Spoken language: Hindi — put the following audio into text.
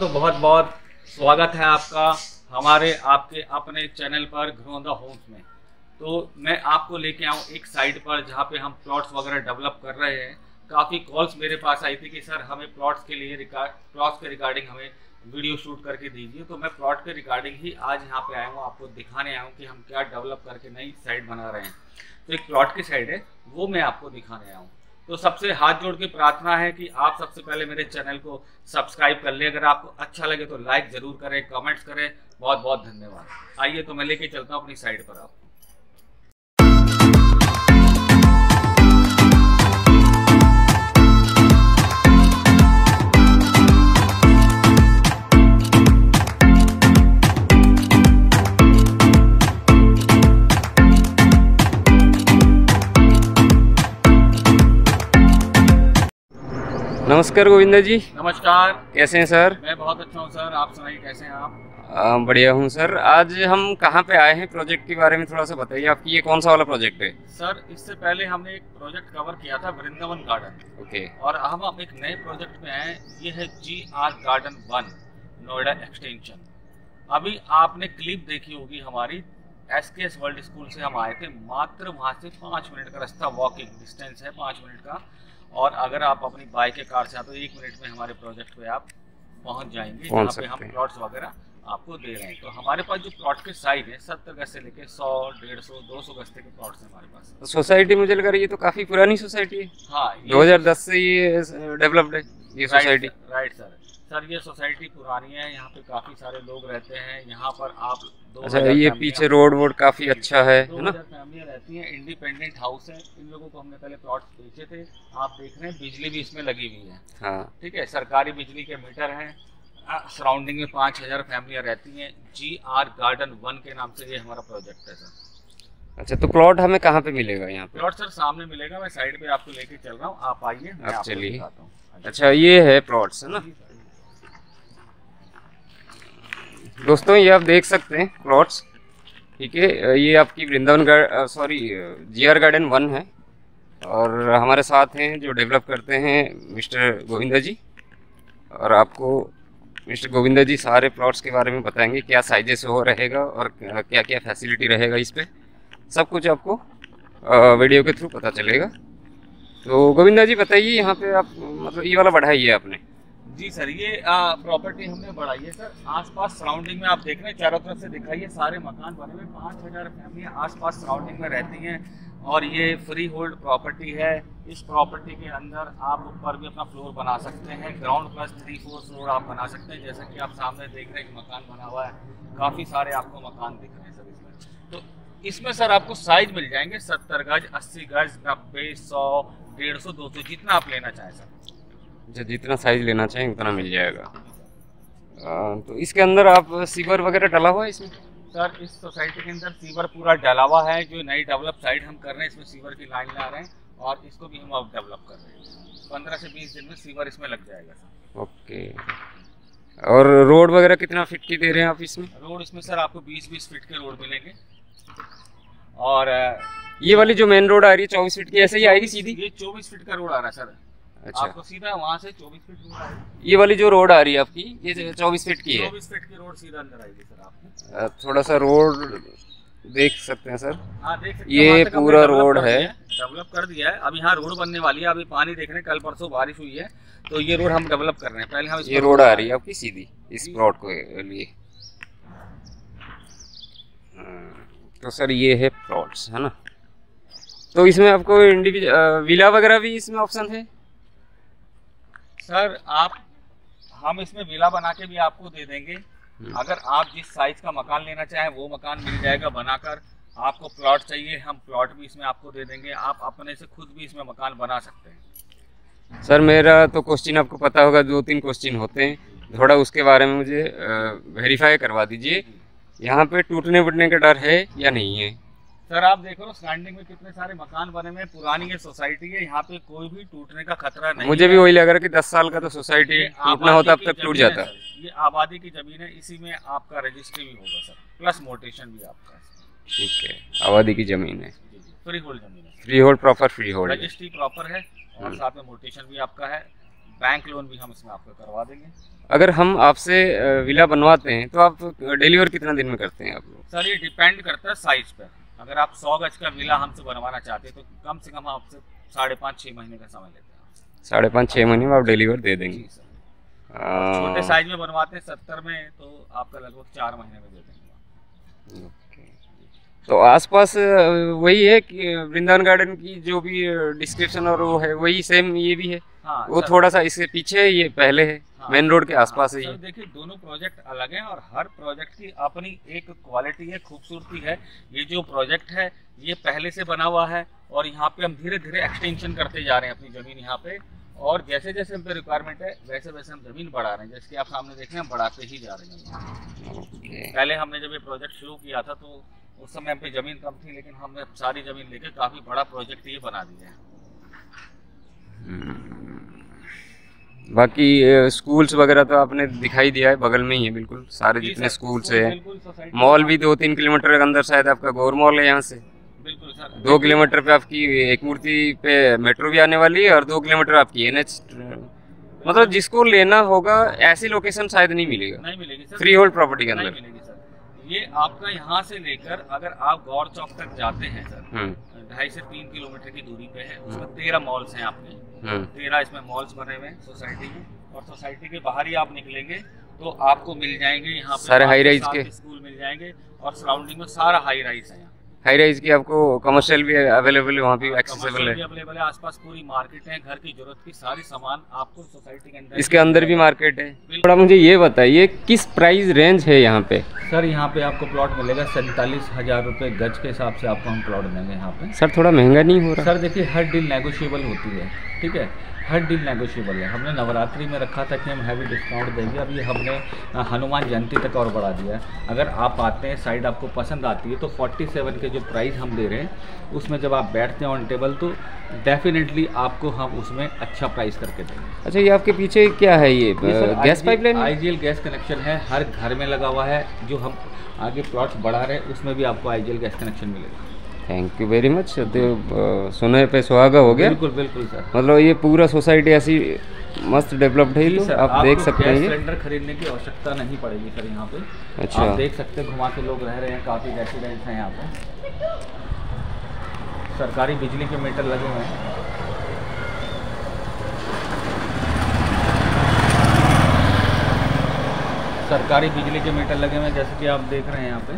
तो बहुत बहुत स्वागत है आपका हमारे आपके अपने चैनल पर घरोंदा होम्स में। तो मैं आपको लेके आऊँ एक साइड पर जहाँ पे हम प्लॉट्स वगैरह डेवलप कर रहे हैं। काफ़ी कॉल्स मेरे पास आई थी कि सर हमें प्लॉट्स के लिए रिकार्ड प्लॉट्स के रिगार्डिंग हमें वीडियो शूट करके दीजिए। तो मैं प्लॉट के रिगार्डिंग ही आज यहाँ पे आया हूँ, आपको दिखाने आया हूँ कि हम क्या डेवलप करके नई साइड बना रहे हैं। तो एक प्लॉट की साइड है, वो मैं आपको दिखाने आया हूँ। तो सबसे हाथ जोड़ के प्रार्थना है कि आप सबसे पहले मेरे चैनल को सब्सक्राइब कर लें। अगर आपको अच्छा लगे तो लाइक ज़रूर करें, कमेंट्स करें। बहुत बहुत धन्यवाद। आइए तो मैं लेके चलता हूँ, अपनी साइड पर आपको नमस्कार गोविंदा जी। नमस्कार। कैसे हैं सर? मैं बहुत अच्छा हूँ सर। आप सुनाइए कैसे हैं आप? आ, बढ़िया हूँ सर। आज हम कहाँ पे आए हैं प्रोजेक्ट के बारे में थोड़ा सा बताइए आपकी। ये कौन सा वाला प्रोजेक्ट है? सर इससे पहले हमने एक प्रोजेक्ट कवर किया था वृंदावन गार्डन। ओके। और हम अब एक नए प्रोजेक्ट में आए। ये है जी R Garden One Noida extension अभी आपने क्लिप देखी होगी हमारी। एस के एस वर्ल्ड स्कूल से हम आए थे। मात्र वहाँ से पाँच मिनट का रास्ता वॉकिंग डिस्टेंस है पाँच मिनट का। और अगर आप अपनी बाइक या कार से आते हो एक मिनट में हमारे प्रोजेक्ट पे आप पहुँच जाएँगे जहाँ पे हम प्लॉट्स वगैरह आपको दे रहे हैं। तो हमारे पास जो प्लॉट के साइज़ है सत्तर गज से लेके सौ डेढ़ सौ दो सौ गज के प्लॉट्स हैं हमारे पास। तो सोसाइटी मुझे लग रहा है ये तो काफ़ी पुरानी सोसाइटी है। हाँ दो हज़ार दस से ये डेवलप्ड है ये सोसाइटी। राइट सर सर ये सोसाइटी पुरानी है यहाँ पे काफ़ी सारे लोग रहते हैं यहाँ पर आप दो अच्छा ये पीछे रोड वोड काफ़ी अच्छा है दो है ना? हज़ार फैमिलियाँ रहती हैं इंडिपेंडेंट हाउस है इन लोगों को हमने पहले प्लॉट बेचे थे आप देख रहे हैं बिजली भी इसमें लगी हुई है। हाँ। ठीक है सरकारी बिजली के मीटर हैं सराउंडिंग में पाँच हज़ार फैमिलियाँ रहती हैं जी आर गार्डन वन के नाम से ये हमारा प्रोजेक्ट है सर। अच्छा तो प्लॉट हमें कहाँ पे मिलेगा यहाँ पे? प्लॉट सर सामने मिलेगा मैं साइड पे आपको लेके चल रहा हूँ आप आइए आप चलिए। अच्छा ये है प्लॉट्स है ना जी सर। दोस्तों, ये आप देख सकते हैं प्लॉट्स ठीक है ये आपकी वृंदावन सॉरी जी गार्डन वन है। और हमारे साथ हैं जो डेवलप करते हैं मिस्टर गोविंदा जी। और आपको मिस्टर गोविंदा जी सारे प्लॉट्स के बारे में बताएँगे, क्या साइजेस हो रहेगा और क्या क्या फैसिलिटी रहेगा इस पर सब कुछ आपको वीडियो के थ्रू पता चलेगा। तो गोविंदा जी, बताइए यहाँ पे आप मतलब ये वाला बढ़ाइए आपने। जी सर, ये प्रॉपर्टी हमने बढ़ाई है सर। आसपास सराउंडिंग में आप देख रहे हैं, चारों तरफ़ से दिखाइए सारे मकान बने हुए पाँच हज़ार फैमिलियाँ आसपास सराउंडिंग में रहती हैं और ये फ्री होल्ड प्रॉपर्टी है। इस प्रॉपर्टी के अंदर आप ऊपर भी अपना फ्लोर बना सकते हैं। Ground plus three four floor आप बना सकते हैं। जैसा कि आप सामने देख रहे हैं मकान बना हुआ है। काफ़ी सारे आपको मकान दिख रहे हैं सर इसमें। तो इसमें सर आपको साइज़ मिल जाएँगे सत्तर गज, अस्सी गज, नब्बे, सौ, डेढ़ सौ, दो सौ, जितना आप लेना चाहें सर। जितना साइज़ लेना चाहें उतना मिल जाएगा। आ, तो इसके अंदर आप सीवर वगैरह डला हुआ है इसमें? सर इस सोसाइटी के अंदर सीवर पूरा डला हुआ है जो नई डेवलप साइड हम कर रहे हैं इसमें सीवर की लाइन ला रहे हैं और इसको भी हम अब डेवलप कर रहे हैं। पंद्रह से बीस दिन में सीवर इसमें लग जाएगा सर। ओके और रोड वगैरह कितना फिट की दे रहे हैं आप इसमें? रोड इसमें सर आपको बीस बीस फिट के रोड मिलेंगे। और ये वाली जो मेन रोड आ रही है चौबीस फीट की ऐसे ही आएगी सीधी? ये चौबीस फीट का रोड आ रहा है सर। अच्छा। आपको सीधा वहाँ से चौबीस फीट रोड आएगी। ये वाली जो रोड आ रही है आपकी ये चौबीस फीट की है। चौबीस फीट की रोड सीधा अंदर आएगी सर आपको। थोड़ा सा रोड देख सकते हैं सर। हाँ देख सकते ये पूरा रोड है। डेवलप कर दिया है। अभी यहाँ रोड बनने वाली है। अभी पानी देख रहे हैं कल परसों बारिश हुई है। तो ये रोड हम डेवलप कर रहे हैं। पहले हम ये रोड आ रही है आपकी सीधी इस प्लॉट को लिए। तो सर ये है प्लॉट्स है ना? तो इसमें आपको इंडिविजुअल विला वगैरह भी इसमें ऑप्शन है? सर आप हम इसमें विला बना के भी आपको दे देंगे। हम्म। अगर आप जिस साइज़ का मकान लेना चाहें वो मकान मिल जाएगा बनाकर। आपको प्लॉट चाहिए हम प्लॉट भी इसमें आपको दे देंगे। आप अपने से खुद भी इसमें मकान बना सकते हैं। सर मेरा तो क्वेश्चन आपको पता होगा दो तीन क्वेश्चन होते हैं। थोड़ा उसके बारे में मुझे वेरीफाई करवा दीजिए। यहाँ पे टूटने वूटने का डर है या नहीं है? सर आप देख रहे हो स्टैंडिंग में कितने सारे मकान बने हुए पुरानी ये सोसाइटी है यहाँ पे कोई भी टूटने का खतरा नहीं मुझे भी वही लग रहा है कि दस साल का तो सोसाइटी टूटना होता अब तक टूट ज़मीन है जाता ये आबादी की ज़मीन है इसी में आपका रजिस्ट्री भी होगा सर। प्लस मोटेशन भी आपका ठीक है आबादी की ज़मीन है। फ्री होल्ड ज़मीन है। Free hold proper free hold registry proper है और हम्म। साथ में मोटेशन भी आपका है। बैंक लोन भी हम इसमें आपको करवा देंगे। अगर हम आपसे विला बनवाते हैं तो आप डिलीवर कितना दिन में करते हैं आप लोग? सर ये डिपेंड करता है साइज़ पर अगर आप सौ गज का विला हमसे बनवाना चाहते हैं तो कम से कम आपसे साढ़े पाँच छः महीने का समय लेते हैं। साढ़े पाँच छः महीने में आप डिलीवर दे देंगे। छोटे साइज़ में बनवाते हैं सत्तर में तो आपका लगभग चार महीने में दे देंगे। तो आसपास वही है कि वृंदावन गार्डन की जो भी डिस्क्रिप्शन और वो है वही सेम ये भी है। हाँ वो थोड़ा सा इसके पीछे है ये पहले है हाँ, मेन रोड के आसपास है ये देखिए दोनों प्रोजेक्ट अलग हैं और हर प्रोजेक्ट की अपनी एक क्वालिटी है खूबसूरती है। ये जो प्रोजेक्ट है ये पहले से बना हुआ है और यहाँ पे हम धीरे धीरे एक्सटेंशन करते जा रहे हैं अपनी ज़मीन यहाँ पे। और जैसे जैसे हम पे रिक्वायरमेंट है वैसे वैसे हम ज़मीन बढ़ा रहे हैं। जैसे कि आप सामने देख रहे हैं हम बढ़ाते ही जा रहे हैं। पहले हमने जब ये प्रोजेक्ट शुरू किया था तो उस समय हम पे ज़मीन कम थी लेकिन हमने सारी ज़मीन लेके काफ़ी बड़ा प्रोजेक्ट ये बना दिया है। बाकी स्कूल्स वगैरह तो आपने दिखाई दिया है बगल में ही है बिल्कुल सारे जितने स्कूल्स है। मॉल भी दो तीन किलोमीटर के अंदर शायद आपका गौर मॉल है यहाँ से। बिल्कुल सर। दो किलोमीटर पे आपकी एक मूर्ति पे मेट्रो भी आने वाली है और दो किलोमीटर आपकी एन एच मतलब जिसको लेना होगा ऐसी लोकेशन शायद नहीं मिलेगा। नहीं मिलेगी फ्री होल्ड प्रॉपर्टी के अंदर। ये आपका यहाँ से लेकर अगर आप गौर चौक तक जाते हैं सर हम्म। ढाई से तीन किलोमीटर की दूरी पे है उसमें तेरह मॉल्स हैं आपके। हम्म। तेरह इसमें मॉल्स बने हुए हैं सोसाइटी में। और सोसाइटी के बाहर ही आप निकलेंगे तो आपको मिल जाएँगे यहाँ पे सारे rise सात के? स्कूल मिल जाएँगे और सराउंडिंग में सारा हाई राइज है यहाँ। हाई राइज की आपको कमर्शियल भी अवेलेबल है वहाँ भी एक्सेसिबल है अवेलेबल है आसपास पूरी मार्केट है घर की ज़रूरत की सारी सामान आपको सोसाइटी के अंदर इसके अंदर भी मार्केट है। थोड़ा मुझे ये बताइए किस प्राइस रेंज है यहाँ पे? सर यहाँ पे आपको प्लॉट मिलेगा सैंतालीस हज़ार रुपये गज के हिसाब से आपको हम प्लॉट देंगे यहाँ पे। सर थोड़ा महँगा नहीं हो रहा? सर देखिए हर डील नेगोशिएबल होती है ठीक है? हर डील नेगोशिएबल है। हमने नवरात्रि में रखा था कि हम हैवी डिस्काउंट देंगे। अभी हमने हनुमान जयंती तक और बढ़ा दिया है। अगर आप आते हैं साइड आपको पसंद आती है तो 47 के जो प्राइस हम दे रहे हैं उसमें जब आप बैठते हैं ऑन टेबल तो डेफिनेटली आपको हम उसमें अच्छा प्राइस करके देंगे। अच्छा ये आपके पीछे क्या है ये gas pipeline IGL gas connection है। हर घर में लगा हुआ है जो हम आगे प्लॉट्स बढ़ा रहे हैं उसमें भी आपको आईजीएल गैस कनेक्शन मिलेगा। थैंक यू वेरी मच तो अ, सुने पे सुहागा हो गया। बिल्कुल बिल्कुल सर। मतलब ये पूरा सोसाइटी ऐसी मस्त डेवलप्ड है तो सर, आप देख सकते हैं सिलेंडर खरीदने की आवश्यकता नहीं पड़ेगी सर यहाँ पे। अच्छा। आप देख सकते हैं घुमा के लोग रह रहे हैं काफ़ी रेसिडेंट्स हैं यहाँ पे। सरकारी बिजली के मीटर लगे हुए हैं। सरकारी बिजली के मीटर लगे हुए हैं, जैसे कि आप देख रहे हैं यहाँ पे।